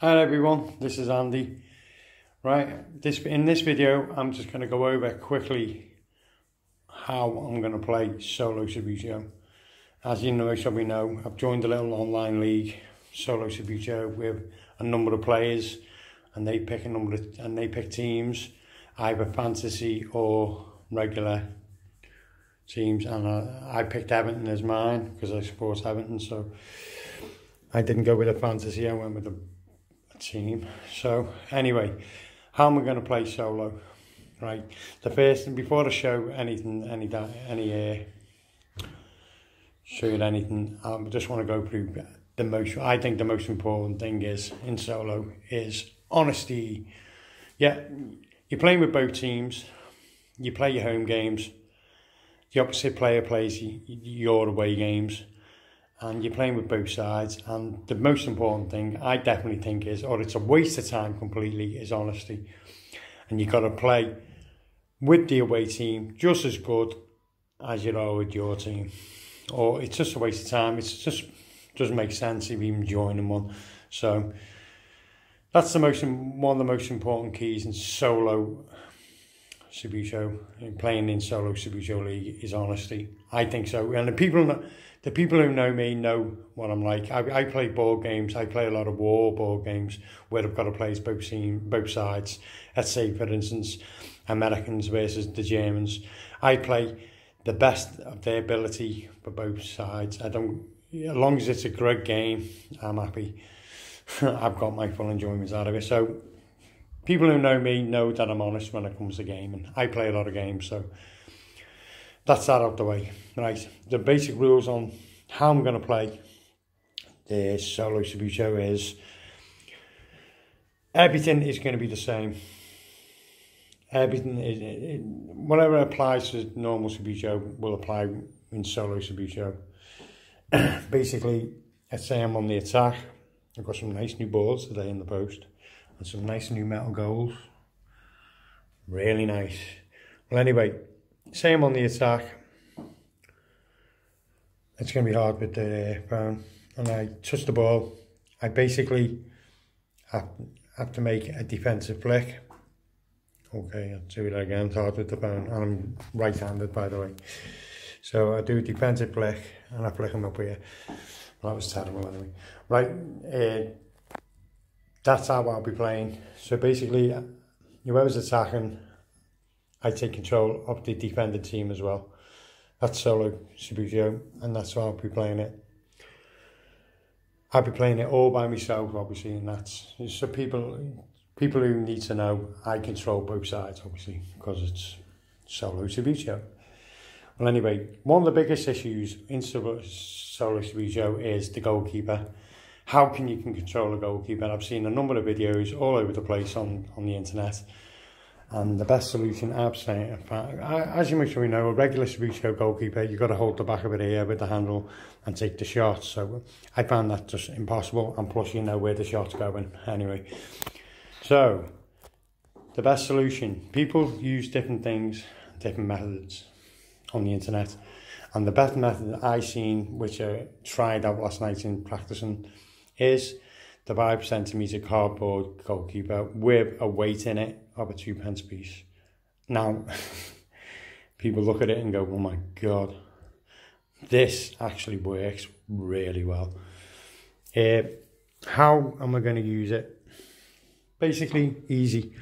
Hi everyone, this is Andy. Right, this in this video I'm just going to go over quickly how I'm going to play solo Subbuteo. As you know, so we know, I've joined a little online league, solo Subbuteo, with a number of players, and they pick a number of, and they pick teams, either fantasy or regular teams, and I, I picked Everton as mine because I support Everton, so I didn't go with a fantasy, I went with a team. So anyway, how am I going to play solo? Right, the first thing before I show anything, any any uh, show you anything, I just want to go through the most. I think the most important thing is in solo is honesty. Yeah, you're playing with both teams. You play your home games. The opposite player plays your away games and you're playing with both sides. And the most important thing, I definitely think, is, or it's a waste of time completely, is honesty. And you've got to play with the away team just as good as you are with your team. Or it's just a waste of time. It's just doesn't make sense if you even joining one. So that's the most one of the most important keys in solo Subbuteo, playing in solo Subbuteo league is honesty. I think so. And the people the people who know me know what I'm like. I, I play board games. I play a lot of war board games where I've got to play both team, both sides. Let's say, for instance, Americans versus the Germans. I play the best of their ability for both sides. I don't, as long as it's a great game, I'm happy. I've got my full enjoyment out of it. So people who know me know that I'm honest when it comes to gaming. I play a lot of games, so that's that out the way. Right, the basic rules on how I'm going to play the solo Subbuteo is everything is going to be the same. Everything is whatever applies to normal Subbuteo will apply in solo Subbuteo. Basically, let's say I'm on the attack. I've got some nice new balls today in the post and some nice new metal goals. Really nice. Well, anyway, same on the attack. It's going to be hard with the phone. And I touch the ball. I basically have, have to make a defensive flick. Okay, I'll do it again. It's hard with the phone. And I'm right-handed, by the way. So I do defensive flick and I flick him up here. Well, that was terrible anyway. Right, uh, that's how I'll be playing. So basically, whoever's attacking, I take control of the defending team as well. That's solo Subbuteo, and that's how I'll be playing it. I'll be playing it all by myself, obviously, and that's so people people who need to know I control both sides, obviously, because it's solo Subbuteo. Well, anyway, one of the biggest issues in solo Subbuteo is the goalkeeper. How can you can control a goalkeeper? I've seen a number of videos all over the place on, on the internet and the best solution, absolutely, as you may sure know, a regular Subbuteo goalkeeper, you've got to hold the back of it here with the handle and take the shot. So I found that just impossible. And plus, you know where the shot's going anyway. So the best solution, people use different things, different methods on the internet. And the best method I seen, which I tried out last night in practicing, is the 5 centimetre cardboard goalkeeper with a weight in it of a two pence piece. Now, people look at it and go, oh my God, this actually works really well. Uh, how am I going to use it? Basically, easy.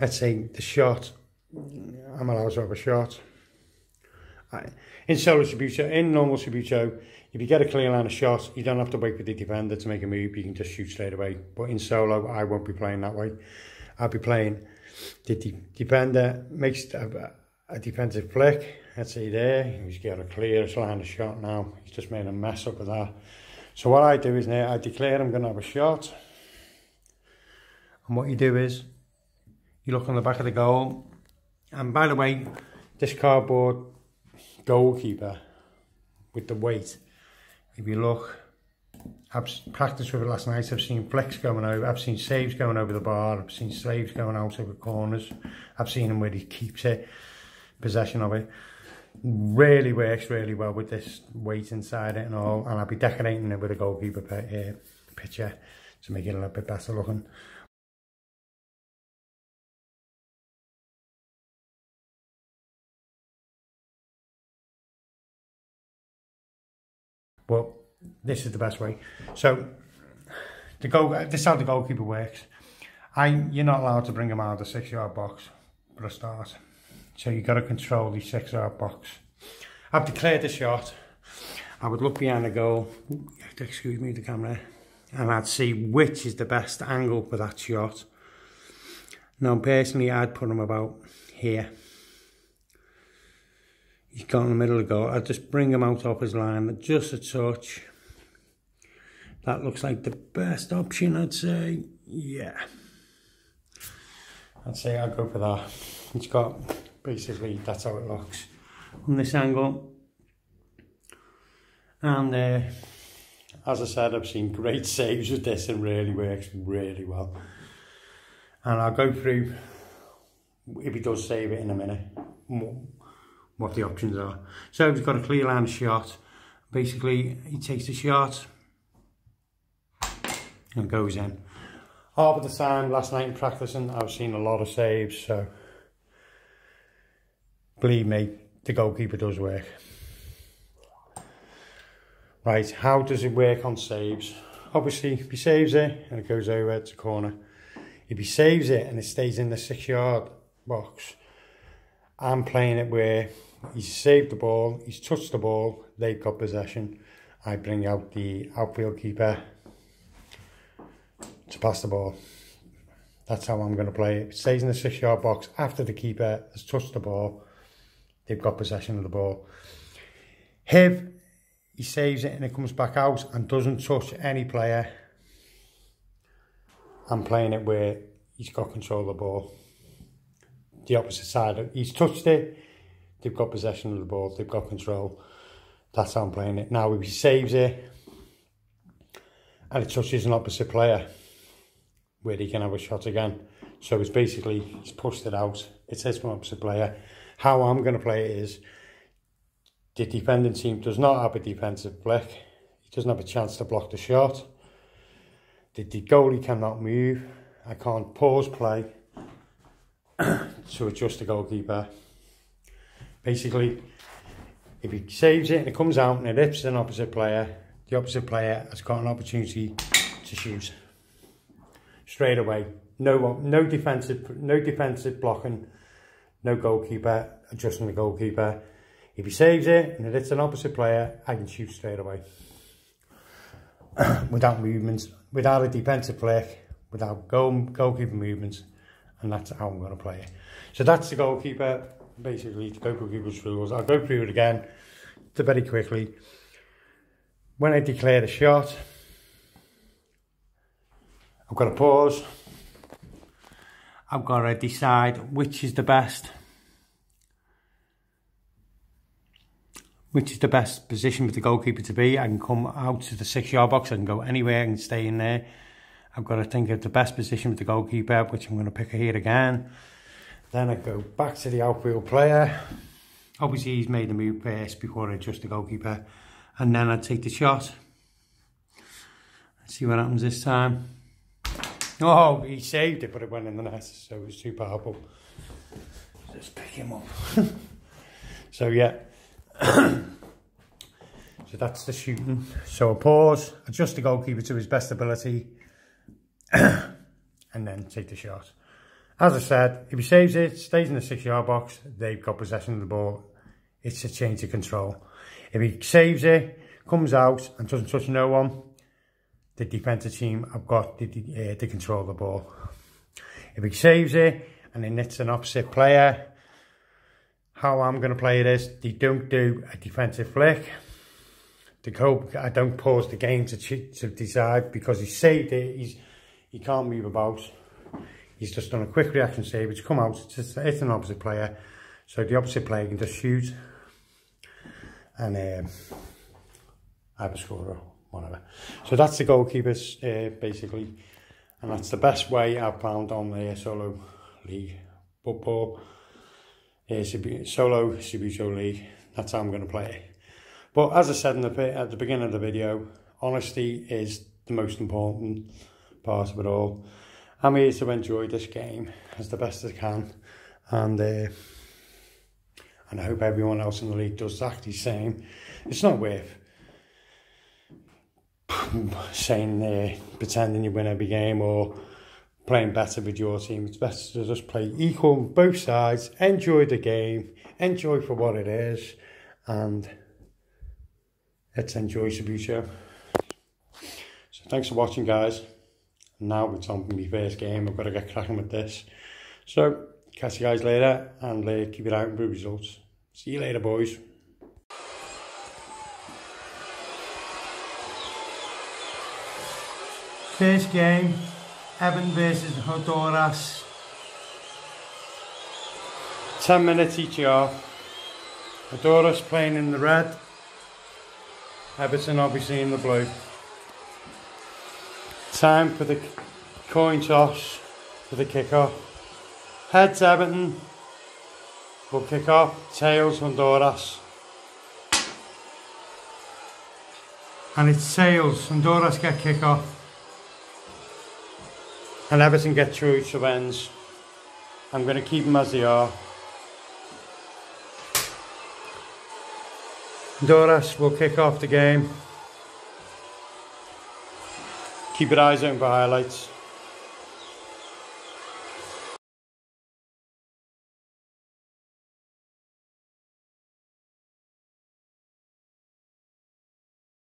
Let's say the shot, I'm allowed to have a shot. In solo Subbuteo, in normal Subbuteo, if you get a clear line of shot, you don't have to wait for the defender to make a move. You can just shoot straight away. But in solo, I won't be playing that way. I'll be playing the de defender makes a, a defensive flick. Let's see there. He's got a clear line of shot now. He's just made a mess up of that. So what I do is now I declare I'm going to have a shot. And what you do is you look on the back of the goal. And by the way, this cardboard goalkeeper with the weight. If you look, I've practiced with it last night. I've seen flicks going over. I've seen saves going over the bar. I've seen saves going out over corners. I've seen him where he keeps it, possession of it. Really works really well with this weight inside it and all. And I'll be decorating it with a goalkeeper uh, picture to make it a little bit better looking. But this is the best way. So the goal, this is how the goalkeeper works. I, you're not allowed to bring him out of the six yard box for a start. So you've got to control the six yard box. I've declared the shot. I would look behind the goal, excuse me, the camera, and I'd see which is the best angle for that shot. Now, personally, I'd put him about here. He's got in the middle of the goal. I'd just bring him out off his line, just a touch. That looks like the best option, I'd say. Yeah. I'd say I'd go for that. It's got, basically, that's how it looks on this angle. And uh, as I said, I've seen great saves with this and really works really well. And I'll go through, if he does save it in a minute, what the options are. So he's got a clear line shot. Basically, he takes the shot and goes in. Half of the time, last night in practicing, I've seen a lot of saves, so believe me, the goalkeeper does work. Right, how does it work on saves? Obviously, if he saves it and it goes over to corner, if he saves it and it stays in the six yard box, I'm playing it where he's saved the ball, he's touched the ball, they've got possession. I bring out the outfield keeper to pass the ball. That's how I'm going to play it. stays in the six yard box after the keeper has touched the ball, they've got possession of the ball. If he saves it and it comes back out and doesn't touch any player, I'm playing it where he's got control of the ball. The opposite side, he's touched it, they've got possession of the ball, they've got control. That's how I'm playing it. Now, if he saves it and it touches an opposite player, where he can have a shot again. So it's basically, he's pushed it out. It says from opposite player. How I'm going to play it is, the defending team does not have a defensive flick. He doesn't have a chance to block the shot. The, the goalie cannot move. I can't pause play to adjust the goalkeeper. Basically, if he saves it and it comes out and it hits an opposite player, the opposite player has got an opportunity to shoot straight away. No, no defensive, no defensive blocking, no goalkeeper adjusting the goalkeeper. If he saves it and it hits an opposite player, I can shoot straight away. without movements, without a defensive flick, without goal, goalkeeper movements, and that's how I'm going to play it. So that's the goalkeeper, basically the goalkeeper's rules. I'll go through it again very quickly. When I declare the shot, I've got to pause. I've got to decide which is the best. Which is the best position for the goalkeeper to be. I can come out to the six yard box, I can go anywhere and stay in there. I've got to think of the best position for the goalkeeper, which I'm going to pick here again. Then I go back to the outfield player. Obviously, he's made the move first before I adjust the goalkeeper. And then I take the shot. Let's see what happens this time. Oh, he saved it, but it went in the net, so it was too powerful. Just pick him up. so yeah. so that's the shooting. So a pause, adjust the goalkeeper to his best ability, and then take the shot. As I said, if he saves it, stays in the six yard box, they've got possession of the ball. It's a change of control. If he saves it, comes out and doesn't touch no one, the defensive team have got the, uh, the control of the ball. If he saves it and then it's an opposite player, how I'm going to play it is they don't do a defensive flick. I don't pause the game to to decide because he saved it. He's he can't move about. He's just done a quick reaction save. It's come out. It's, just, it's an opposite player, so the opposite player can just shoot and um, have a scorer whatever. So that's the goalkeepers uh, basically, and that's the best way I've found on the solo league football. Uh, solo Subbuteo League. That's how I'm going to play it. But as I said in the, at the beginning of the video, honesty is the most important part of it all. I'm here to enjoy this game as the best I can, and uh, and I hope everyone else in the league does exactly the same. It's not worth saying uh, pretending you win every game or playing better with your team. It's best to just play equal on both sides, enjoy the game, enjoy for what it is, and let's enjoy Subbuteo. So thanks for watching, guys. Now it's on my first game. I've got to get cracking with this. So catch you guys later and uh, keep it out for results. See you later, boys. First game, Everton versus Honduras. 10 minutes each half. Honduras playing in the red. Everton obviously in the blue. Time for the coin toss for the kick-off. Heads Everton will kick off. Tails Honduras. And it's tails. Honduras get kick off. And Everton get through to ends. I'm going to keep them as they are. Honduras will kick off the game. Keep your eyes open for highlights.